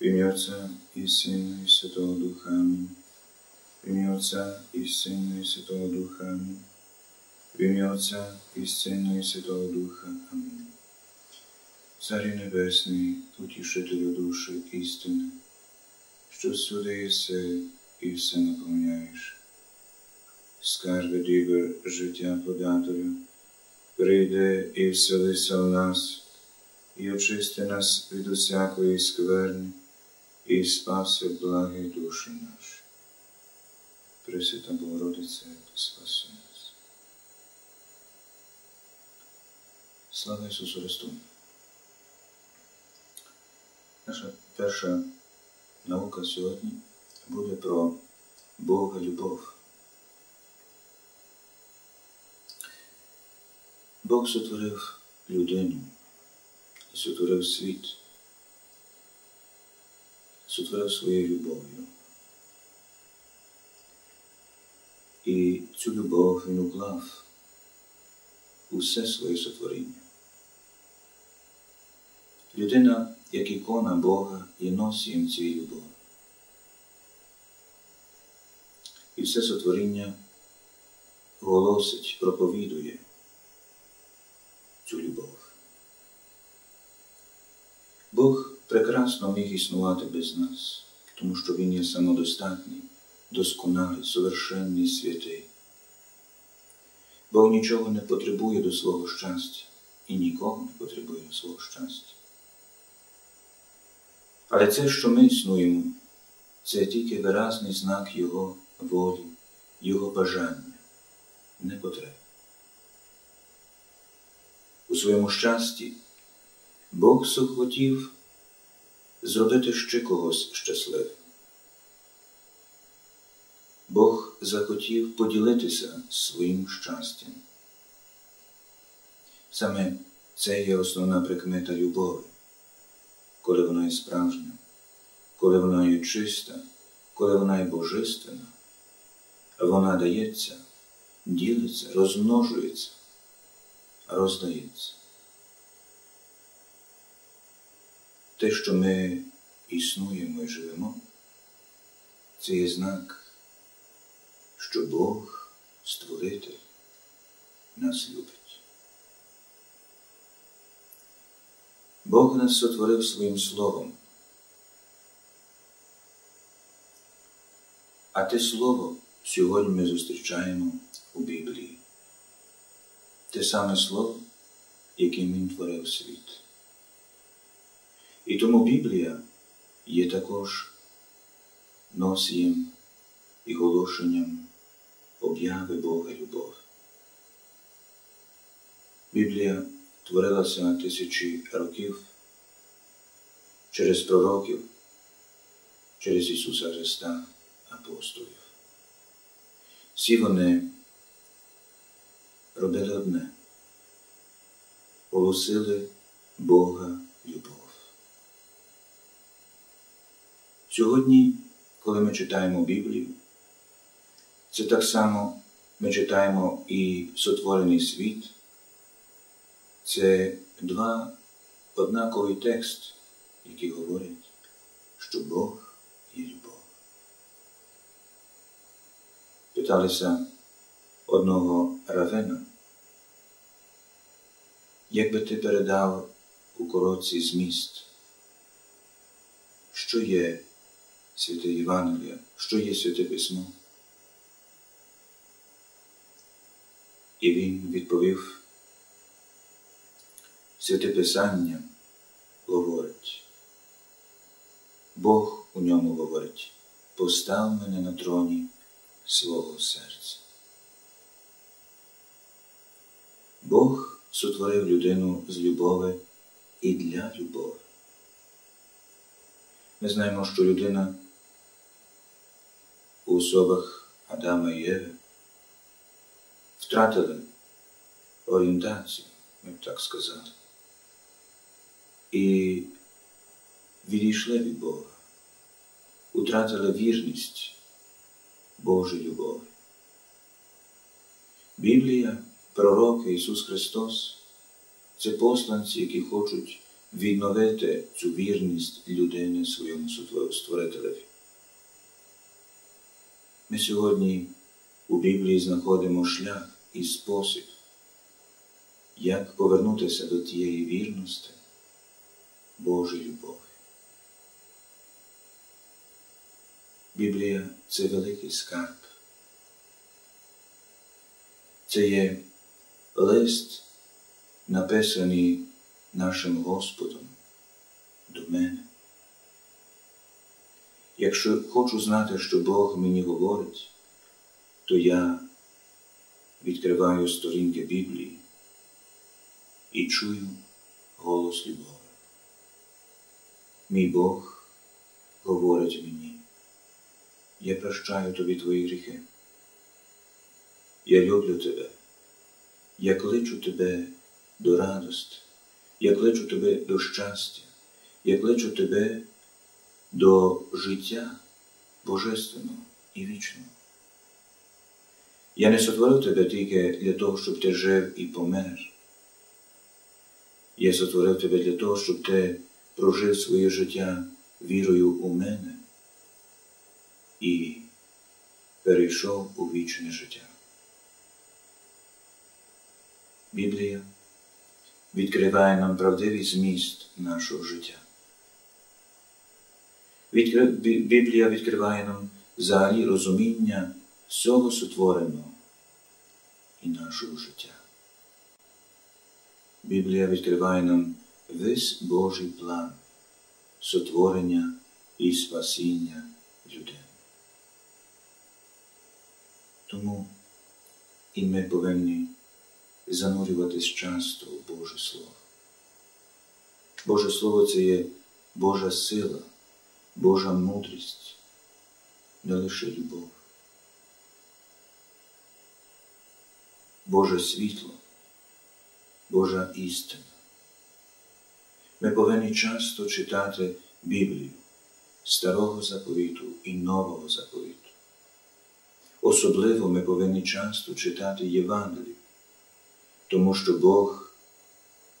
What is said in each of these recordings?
В ім'я Отця і Сина, і Святого Духа. Амінь. Ім'я Отця і Сина, і Святого Духа. В ім'я Отця і Сина, і Святого Духа. Амінь. Царю Небесний, утішителю душі істини, що всюди єси і все наповняєш. Скарби дібер життя подателю, прийди і вселися в нас, і очисти нас від усякої скверни, і спаси благі душі наші. Пресвята Богородице, спаси нас. Слава Ісусу Христу! Наша перша наука сьогодні буде про Бога любов. Бог сотворив людину і сотворив світ, сотворив своєю любов'ю. І цю любов він уклав у все своє сотворіння. Людина, як ікона Бога, є носієм цієї любові. І все сотворіння голосить, проповідує цю любов. Бог прекрасно міг існувати без нас, тому що Він є самодостатній, досконалий, совершенний святий. Бог нічого не потребує до свого щастя і нікого не потребує до свого щастя. Але це, що ми існуємо, це тільки виразний знак Його волі, Його бажання, не потреби. У своєму щасті Бог захотів зробити ще когось щасливим. Бог захотів поділитися своїм щастям. Саме це є основна прикмета любові коли вона є справжня, коли вона є чиста, коли вона є божественна, вона дається, ділиться, розмножується, роздається. Те, що ми існуємо і живемо, це є знак, що Бог, Створитель, нас любить. Бог нас сотворив своїм Словом. А те Слово сьогодні ми зустрічаємо у Біблії. Те саме Слово, яким Він творив світ. І тому Біблія є також носієм і голошенням обяви Бога любов. Біблія творилася тисячі років через пророків, через Ісуса Христа, апостолів. Всі вони робили одне, голосили Бога любов. Сьогодні, коли ми читаємо Біблію, це так само ми читаємо і сотворений світ. Це два однаковий текст, які говорять, що Бог є любов. Питалися одного равена, як би ти передав у коротці зміст, що є святе Євангелія, що є святе письмо? І він відповів. Святе Писання говорить, Бог у ньому говорить, постав мене на троні свого серця. Бог сотворив людину з любови і для любові. Ми знаємо, що людина особах Адама і Єви втратили орієнтацію, ми б так сказали і відійшли від Бога, утратили вірність Божої любові. Біблія, пророки Ісус Христос це посланці, які хочуть відновити цю вірність людини своєму створителеві. Ми сьогодні у Біблії знаходимо шлях і спосіб, як повернутися до тієї вірності Божої любові. Біблія це великий скарб. Це є лист, написаний нашим Господом до мене. Якщо хочу знати, що Бог мені говорить, то я відкриваю сторінки Біблії і чую голос любові. Мій Бог говорить мені, я прощаю тобі твої гріхи. Я люблю тебе, я кличу тебе до радості, я кличу тебе до щастя, я кличу тебе до життя Божественного і вічного. Я не сотворив тебе тільки для того, щоб ти жив і помер. Я сотворив тебе для того, щоб ти прожив своє життя вірою у мене і перейшов у вічне життя. Біблія відкриває нам правдивий зміст нашого життя. Біблія відкриває нам взагалі розуміння всього сотвореного і нашого життя. Біблія відкриває нам весь Божий план сотворення і спасіння людей. Тому і ми повинні занурюватись часто у Боже Слово. Боже Слово це є Божа сила, Божа мудрість, не лише любов. Боже світло, Божа істина. Ми повинні часто читати Біблію Старого Заповіту і Нового Заповіту. Особливо ми повинні часто читати Євангелію, тому що Бог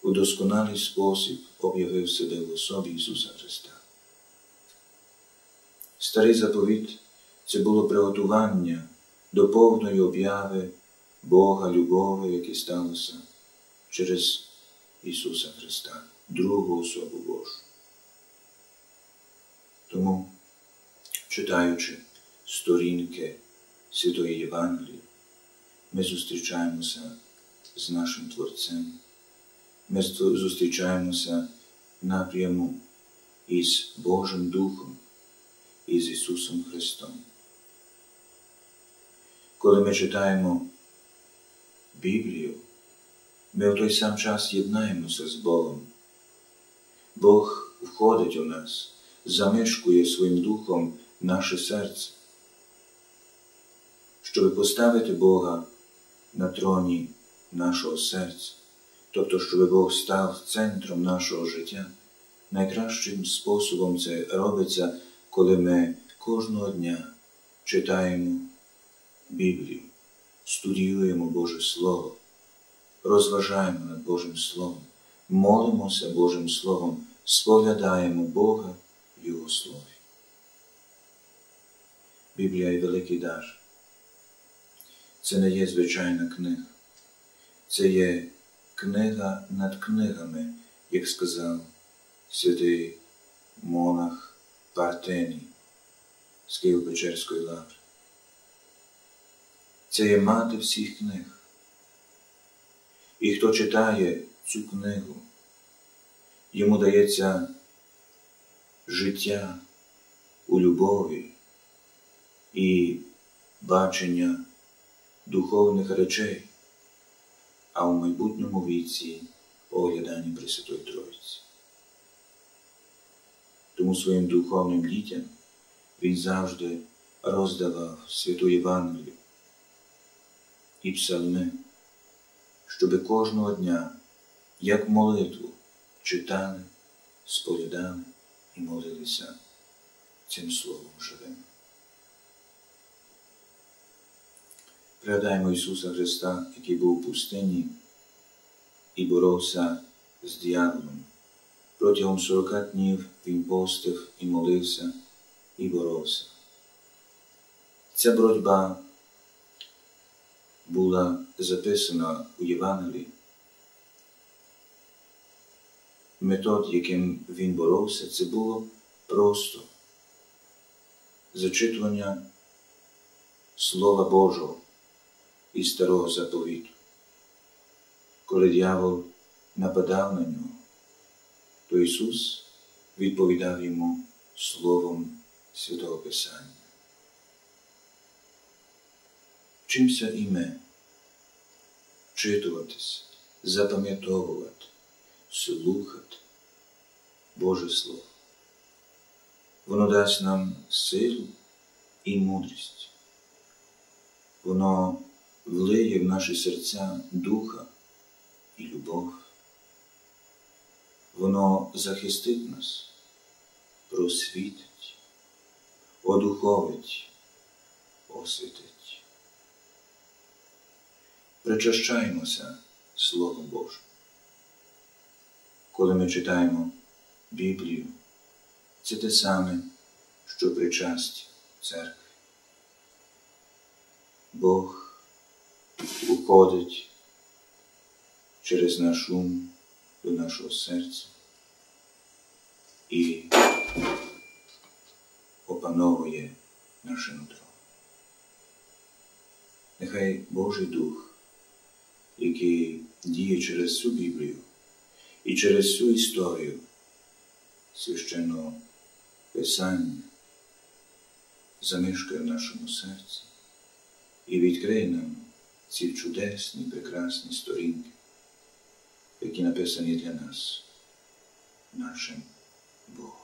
у досконалий спосіб об'явив себе в особі Ісуса Христа. Старий заповіт це було приготування до повної обяви Бога любові, яке сталося через Ісуса Христа, другу особу Божу. Тому, читаючи сторінки Святої Євангелії, ми зустрічаємося з нашим Творцем, ми зустрічаємося напряму із Божим Духом, із Ісусом Христом. Коли ми читаємо Біблію, ми в той сам час єднаємося з Богом. Бог входить у нас, замишкує своїм духом наше серце. Щоб поставити Бога на троні нашого серця, тобто, щоб Бог став центром нашого життя, найкращим способом це робиться, коли ми кожного дня читаємо Біблію, студіюємо Боже Слово, розважаємо над Божим Словом, молимося Божим Словом, споглядаємо Бога в Його Слові. Біблія є великий дар. Це не є звичайна книга. Це є книга над книгами, як сказав святий монах Партеній з Києво-Печерської лаври. Це є мати всіх книг. І хто читає цю книгу, йому дається життя у любові і бачення духовних речей, а у майбутньому віці оглядання Пресвятої Троїці. Тому своїм духовним дітям він завжди роздавав святу Євангелію і псалми, щоби кожного дня, як молитву, читали, сповідали і молилися цим Словом живим. Пригадаємо Ісуса Христа, який був у пустині і боровся з дьяволом, Протягом сорока днів він постив і молився і боровся. Ця боротьба була записана у Євангелії. Метод, яким він боровся, це було просто зачитування Слова Божого із старого заповіту. Коли дьявол нападав на нього, то Ісус відповідав йому Словом Святого Писання. Вчимося і ми вчитуватись, запам'ятовувати, слухати Боже Слово. Воно дасть нам силу і мудрість. Воно влиє в наші серця духа і любов. Воно захистить нас, просвітить, одуховить, освітить. Причащаємося Словом Божим. Коли ми читаємо Біблію, це те саме, що причастя церкви. Бог уходить через наш ум до нашого серця і опановує наше нутро. Нехай Божий Дух, який діє через цю Біблію і через цю історію священного Писання, замешкає в нашому серці і відкриє нам ці чудесні, прекрасні сторінки, які написані для нас, нашим Богом.